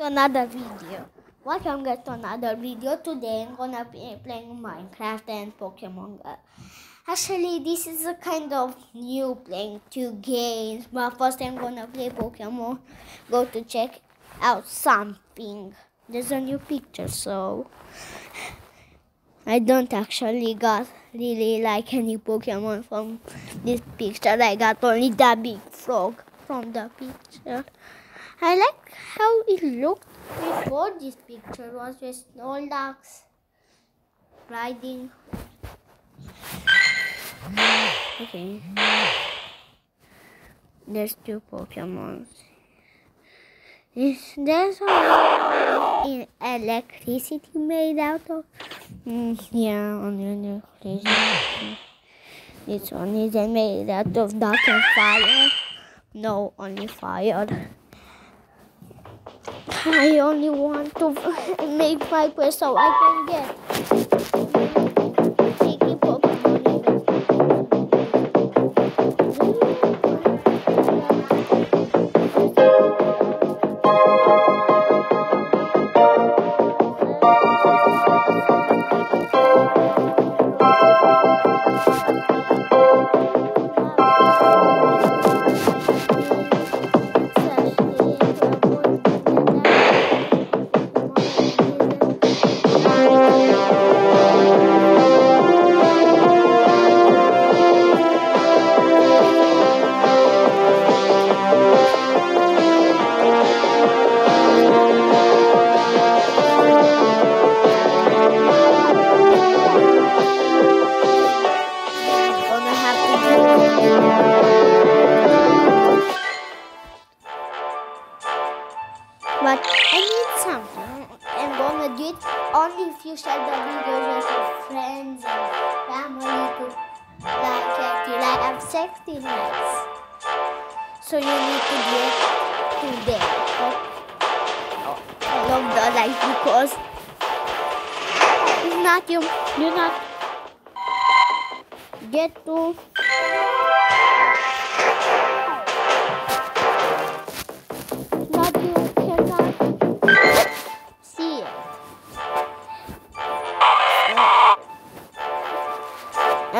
to another video. Welcome guys to another video. Today I'm gonna be playing Minecraft and Pokemon Go. Actually, this is a kind of new playing two games, but first I'm gonna play Pokemon Go to check out something. There's a new picture, so I don't actually got really like any Pokemon from this picture. I got only the big frog from the picture. I like how it looked before this picture was with Snorlax riding. Okay. There's two Pokemon. Is there some electricity made out of? Mm, yeah, on electricity. This one isn't made out of dark and fire. No, only fire. I only want to make five quest so I can get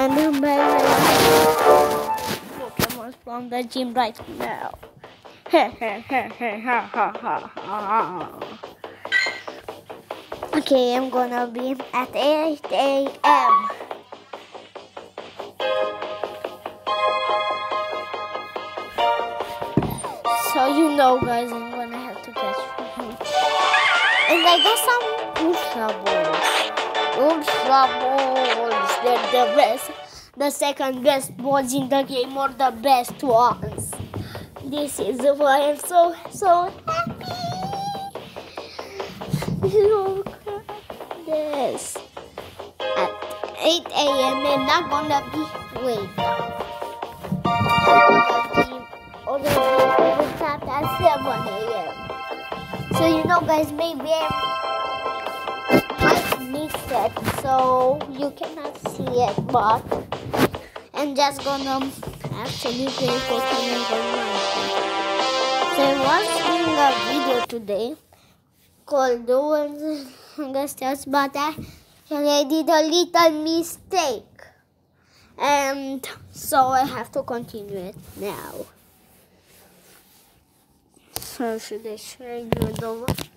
And I'm very Pokemon from the gym right now. okay, I'm gonna be at 8 a.m. So you know, guys, I'm gonna have to catch food. And I got some ultra balls. Ultra balls. They're the best. The second best balls in the game or the best ones. This is why I'm so so happy. Look at this. At 8 a.m. I'm not gonna be wake up. Already it's at 7 a.m. So you know guys maybe I might miss it so you cannot see it but I'm just gonna actually play Pokemon Go So I was doing a video today called Ones Stars but I actually did a little mistake and so I have to continue it now. So should I show you the?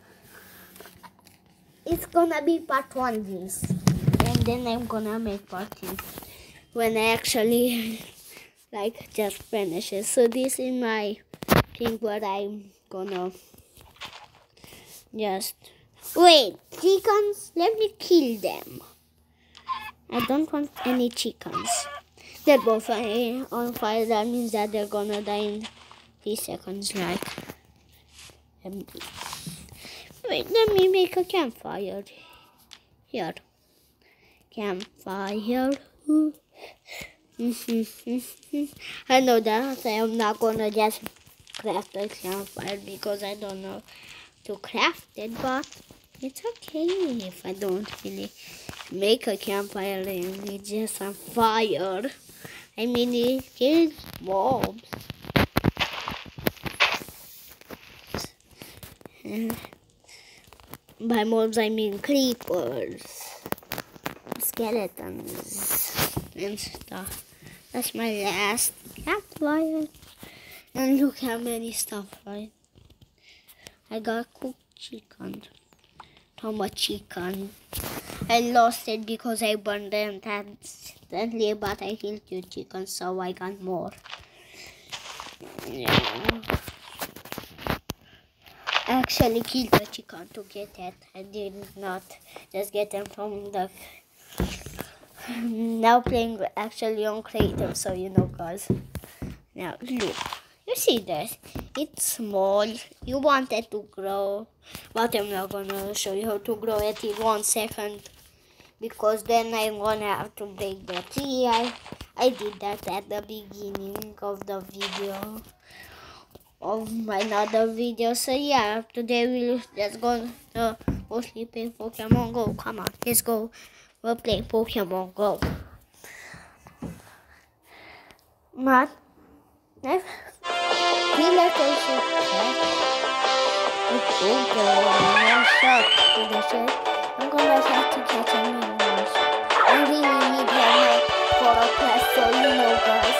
It's gonna be part one this, and then I'm gonna make part two when I actually like just finish it. So this is my thing where I'm gonna just wait chickens. Let me kill them. I don't want any chickens. They're both uh, on fire. That means that they're gonna die in three seconds. Like, um, wait, let me make a campfire here. Campfire. I know that I'm not gonna just craft a campfire because I don't know to craft it, but it's okay if I don't really make a campfire and it's just a fire. I mean, it kills mobs. By mobs, I mean creepers, skeletons, and stuff. That's my last campfire. And look how many stuff, right? I got cooked chicken. How much chicken? I lost it because I burned them instantly, but I killed two chickens, so I got more. Yeah. Actually killed the chicken to get it. I did not just get them from the. Now playing actually on creative, so you know, guys. Now look, you see this? It's small. You want it to grow, but I'm not gonna show you how to grow it in one second because then I'm gonna have to break the tree. I, I did that at the beginning of the video of my other video. So yeah, today we'll just go to mostly play Pokemon Go. Come on, let's go. We'll play Pokemon Go. But let's relocation check. Okay, shot to the ship. I'm gonna have to catch a new one. I really need help for a class, so you know, guys.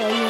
so you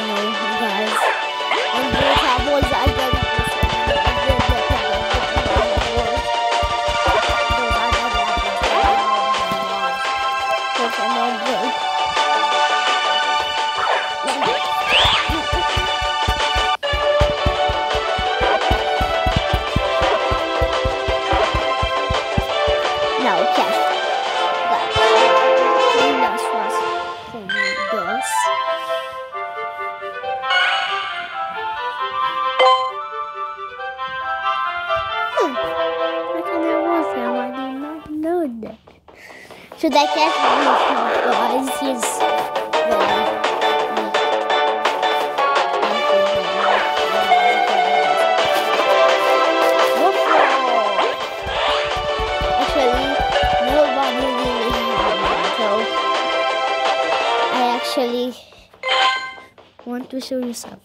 show yourself.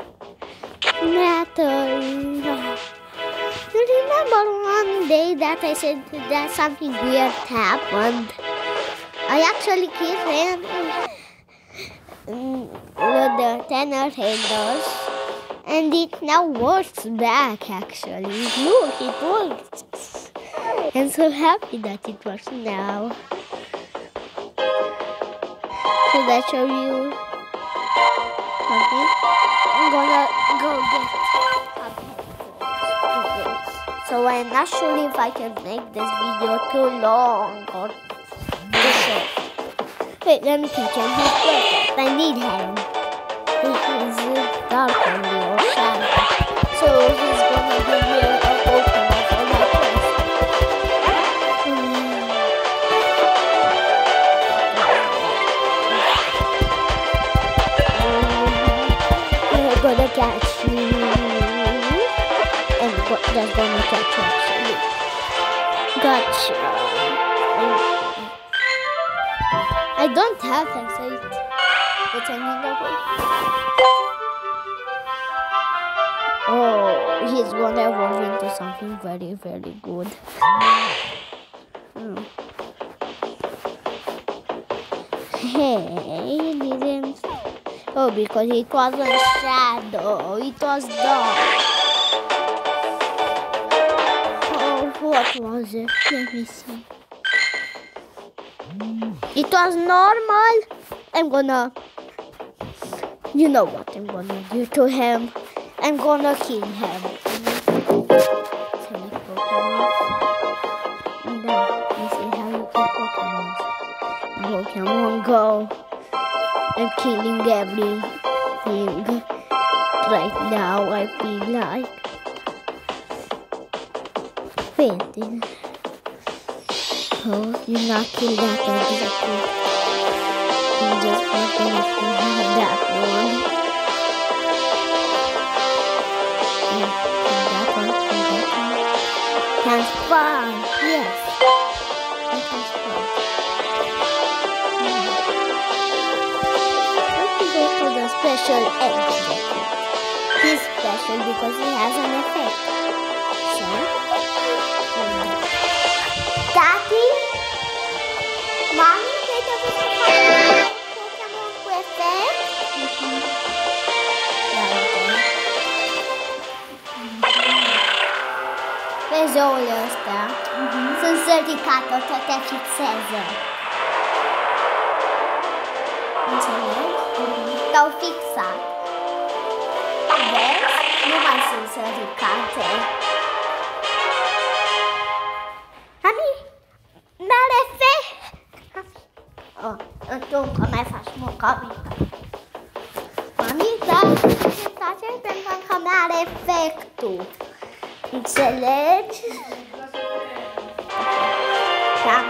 You remember one day that I said that something weird happened? I actually him mm, with the tenor handles. And it now works back actually. Look, it works. I'm so happy that it works now. Should I show you something? I'm gonna go get. So I'm not sure if I can make this video too long or too short. Wait, let me catch him. He's perfect. I need him. He is dark on the ocean. So that's gonna catch you. Gotcha. I don't have insight. But I need a Oh, he's gonna evolve into something very, very good. Hmm. Hey, he didn't. Oh, because it wasn't shadow, it was dark. What was it? Let me see. It was normal. I'm gonna. You know what I'm gonna do to him. I'm gonna kill him. Pokemon. Go. I'm killing every laughing right now. I feel like fainting. Oh, you're not kill that exactly. You just want to have that one. Yeah, that one, that one. That's fun. Yes. That was fun. Let's go to the special egg. He's special because he has an effect. Vezolja sta. Sunt săricat-o toate fixează. Înțelegi? Te-au fixat. Vezi? Nu mai sunt săricate. Mami, n-are fe... Oh, tu încă mai faci mâncare. Mami, da, ce face pentru că n-are efectul. Înțelegi? Da.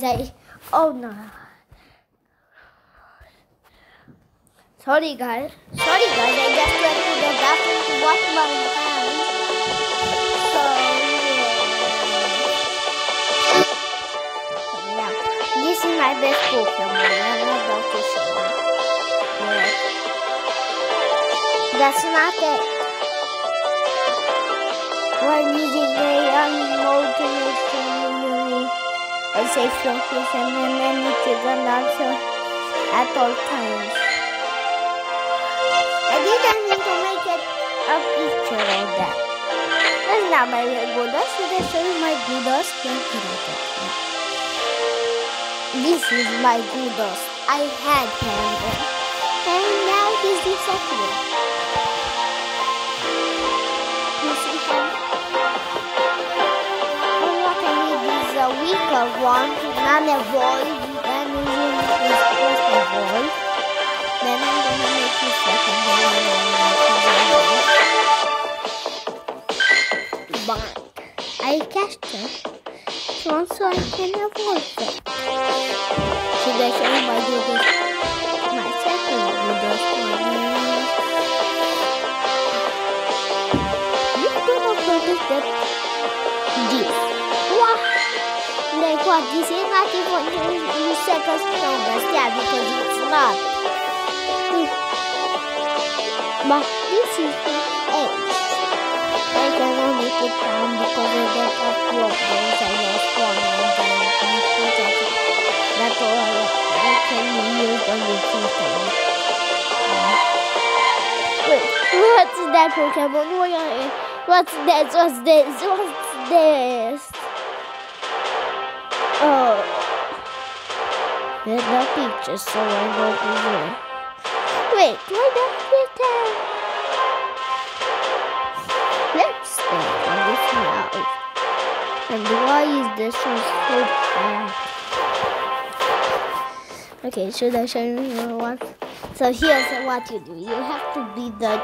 Guys, I oh no. Sorry guys. Sorry guys, I just went to the bathroom to wash my hands. So yeah. yeah. This is my best Pokemon. I'm about to show you. But that's not it. While using the young mode to make a safe location and it children also at all times. I didn't mean to make it a picture of that. That's not my Buddha. I show you my Buddhas? This is my Buddhas. I had him and now he's disappeared. A weaker one, not evolve. Then using his first evolve. Then I'm gonna make his second evolve. But I cast her. So, I can evolve it. Should I show my Buddhas? What? This is not even the second strongest. Yeah, because it's not. But this is the H. I can only put down because I don't have two of those. I lost one and then. That's all I can use with two things. Wait, what's that Pokemon? What's this? What's this? What's this? Oh. There's no pictures, so I go over here. Wait, why don't we tell? Let's stay on this now. And why is this one so bad? Okay, should I show you what? So here's what you do. You have to beat the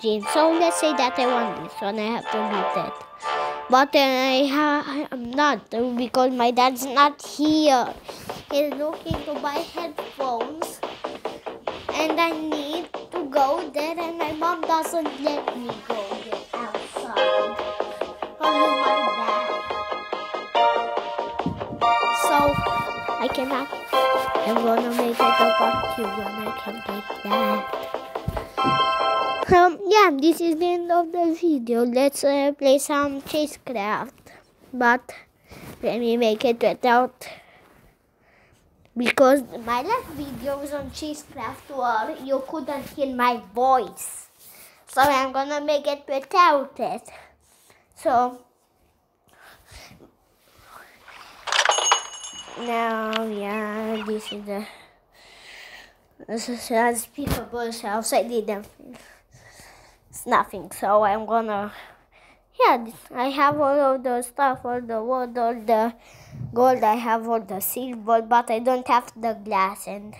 gene. So let's say that I want this one. I have to beat it. But I ha- I'm not because my dad's not here. He's looking to buy headphones. And I need to go there and my mom doesn't let me go there outside. Only my dad. So I cannot I'm gonna make a it about you when I can get that. Yeah, this is the end of the video. Let's uh, play some chasecraft. But let me make it without because my last video was on chasecraft where you couldn't hear my voice. So I'm gonna make it without it. So now yeah this is the this is unspeakable sounds I didn't it's nothing so I'm gonna yeah I have all of the stuff all the wood all the gold I have all the silver but I don't have the glass and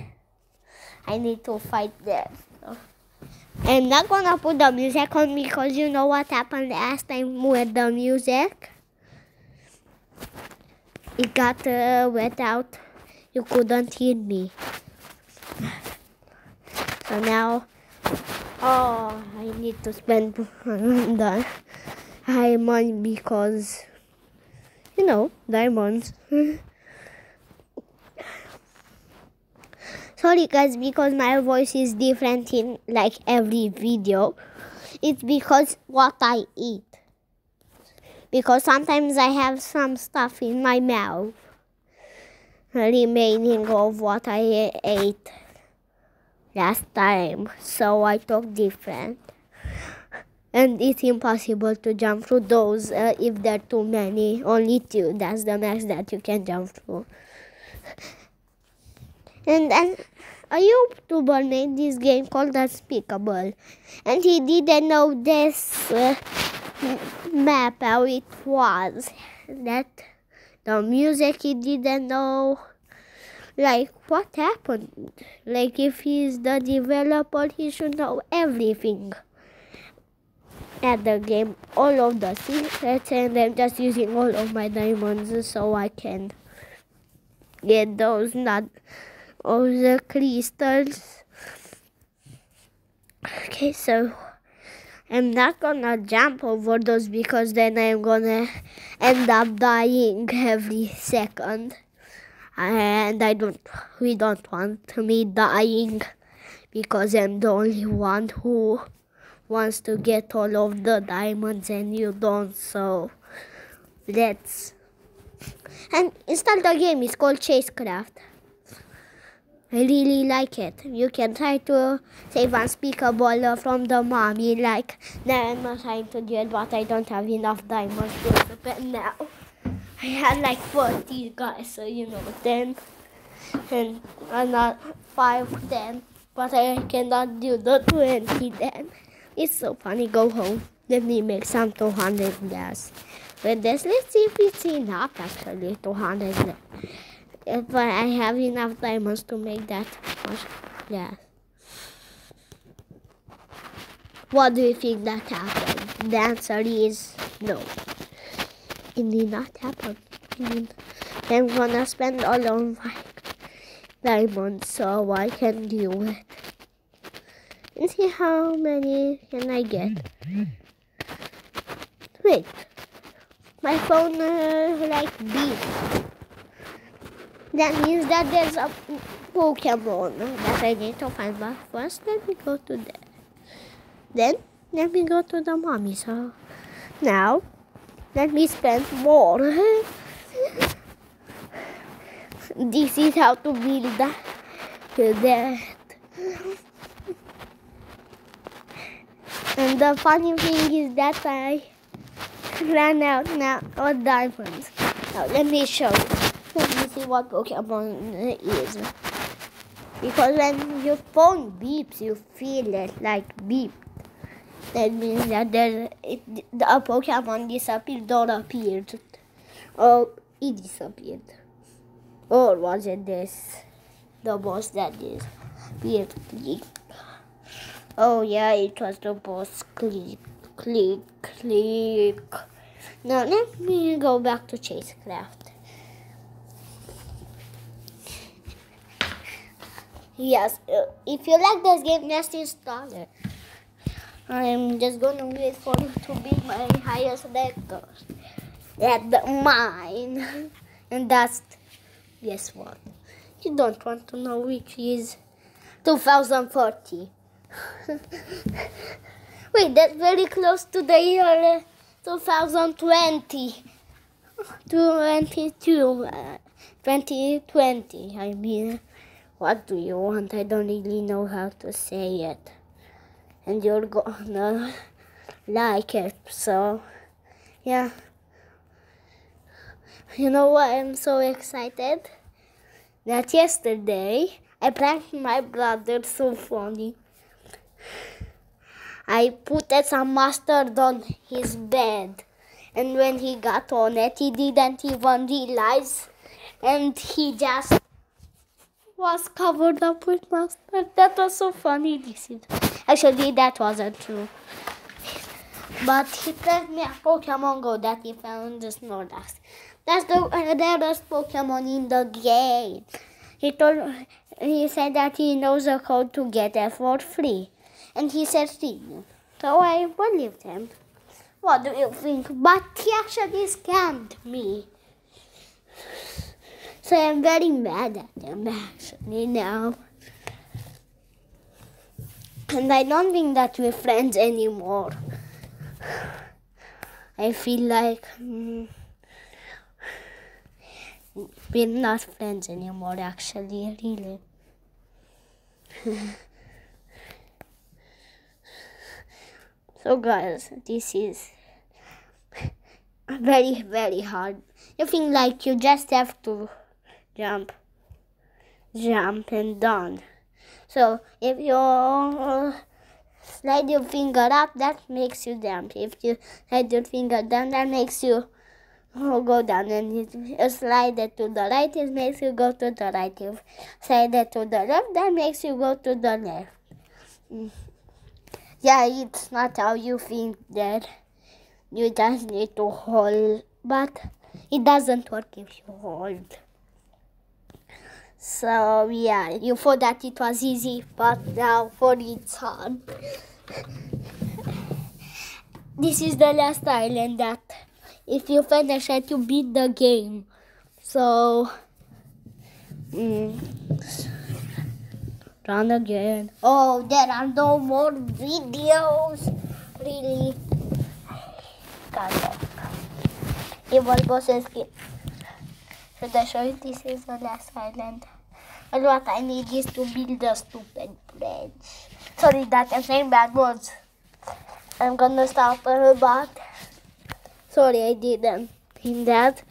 I need to fight them so. I'm not gonna put the music on because you know what happened last time with the music it got uh, wet out. You couldn't hear me. So now, oh, I need to spend the high money because, you know, diamonds. Sorry guys, because my voice is different in like every video. It's because what I eat because sometimes I have some stuff in my mouth remaining of what I ate last time, so I talk different. And it's impossible to jump through those uh, if there are too many. Only two. That's the max that you can jump through. And then a YouTuber made this game called Unspeakable. And he didn't know this. Uh, map how it was that the music he didn't know like what happened like if he's the developer he should know everything at the game all of the secrets and I'm just using all of my diamonds so I can get those not all the crystals. Okay, so I'm not gonna jump over those because then I'm gonna end up dying every second. And I don't, we don't want me dying because I'm the only one who wants to get all of the diamonds and you don't, so let's. And install the game, it's called Chasecraft. I really like it. You can try to save unspeakable from the mommy. Like, now I'm trying to do it, but I don't have enough diamonds to open now. I had like 40 guys, so you know, 10 and not 5, 10. But I cannot do the 20 then. It's so funny. Go home. Let me make some 200 gas. With this, let's see if it's enough actually, 200 uh, but I have enough diamonds to make that much gas. What do you think that happened? The answer is no. It did not happen. I'm gonna spend all of my diamonds so I can do it. And see how many can I get. Wait. My phone uh, like beep. That means that there's a Pokemon that I need to find. But first, let me go to that. Then, let me go to the mommy. So, now, let me spend more. this is how to build that. And the funny thing is that I ran out now of diamonds. Now, let me show you let me see what Pokemon is. Because when your phone beeps, you feel it like beep. That means that there, it, the Pokemon disappeared or appeared. Or it disappeared. Or was it this? The boss that disappeared. Click. Oh yeah, it was the boss. Click, click, click. Now let me go back to Chasecraft. Yes, uh, if you like this game, just install it. I'm just gonna wait for it to be my highest record. At mine. And that's, guess what? You don't want to know which is 2040. Wait, that's very close to the year 2020. 22, uh, 2020, I mean. What do you want? I don't really know how to say it. And you're gonna like it, so yeah. You know what? I'm so excited that yesterday I pranked my brother so funny. I put some mustard on his bed, and when he got on it, he didn't even realize, and he just was covered up with mustard. That was so funny. This is actually that wasn't true. But he told me a Pokemon Go that he found the Snorlax. That's the rarest Pokemon in the game. He told he said that he knows a code to get it for free, and he said free. So I believed him. What do you think? But he actually scammed me. So I'm very mad at him actually now. And I don't think that we're friends anymore. I feel like mm, we're not friends anymore actually, really. so guys, this is very very hard. You feel like you just have to jump, jump and down. So if you uh, slide your finger up, that makes you jump. If you slide your finger down, that makes you uh, go down. And if you slide it to the right, it makes you go to the right. If you slide it to the left, that makes you go to the left. Mm. Yeah, it's not how you think that. You just need to hold, but it doesn't work if you hold. So yeah, you thought that it was easy, but now for it's hard. This is the last island that if you finish it, you beat the game. So, mm, run again. Oh, there are no more videos. Really? God. It was bosses. Should I show you this is the last island? And what I need is to build a stupid bridge. Sorry that I'm saying bad words. I'm gonna stop her but sorry I didn't mean that.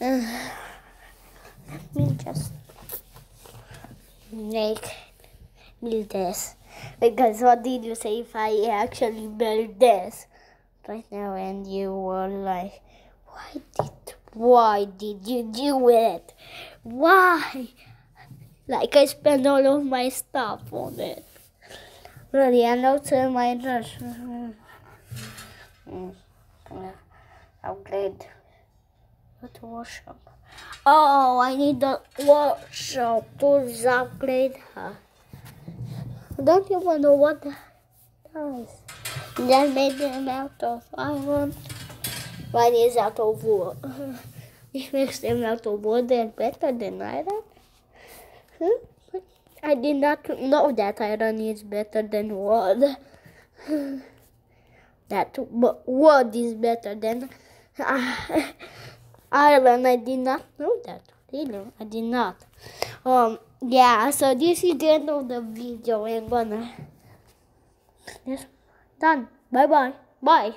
Let me just make build this. Because what did you say if I actually build this? Right now and you were like why did why did you do it? Why? Like I spent all of my stuff on it. Really know to my dress upgrade wash up. oh I need the workshop to upgrade her. Don't even know what that does then made them out of iron. One is out of wood. It makes them out of wood, they're better than iron. Hmm? I did not know that iron is better than wood. that wood is better than iron. I did not know that. Really, I did not. Um, yeah. So this is the end of the video. I'm gonna. Done. Bye bye. Bye.